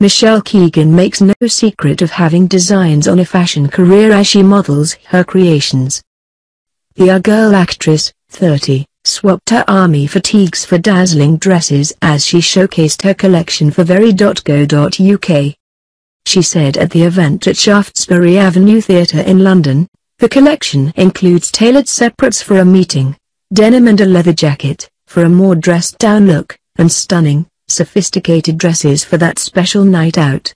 Michelle Keegan makes no secret of having designs on a fashion career as she models her creations. The Girl actress, 30, swapped her army fatigues for dazzling dresses as she showcased her collection for very.co.uk. She said at the event at Shaftesbury Avenue Theatre in London, the collection includes tailored separates for a meeting, denim and a leather jacket, for a more dressed-down look, and stunning, sophisticated dresses for that special night out.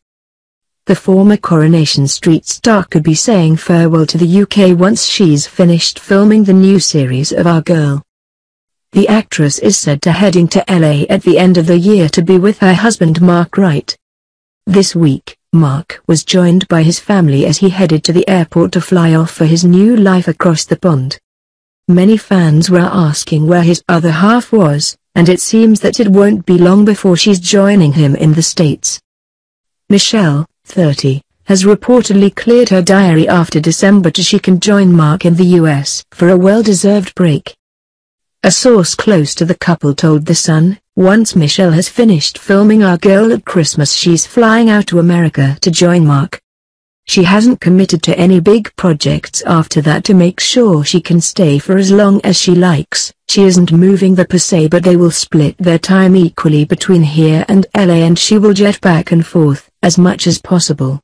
The former Coronation Street star could be saying farewell to the UK once she's finished filming the new series of Our Girl. The actress is said to heading to LA at the end of the year to be with her husband Mark Wright. This week, Mark was joined by his family as he headed to the airport to fly off for his new life across the pond. Many fans were asking where his other half was, and it seems that it won't be long before she's joining him in the States. Michelle, 30, has reportedly cleared her diary after December to she can join Mark in the US for a well-deserved break. A source close to the couple told The Sun, once Michelle has finished filming Our Girl at Christmas she's flying out to America to join Mark. She hasn't committed to any big projects after that to make sure she can stay for as long as she likes. She isn't moving the per se but they will split their time equally between here and LA and she will jet back and forth as much as possible.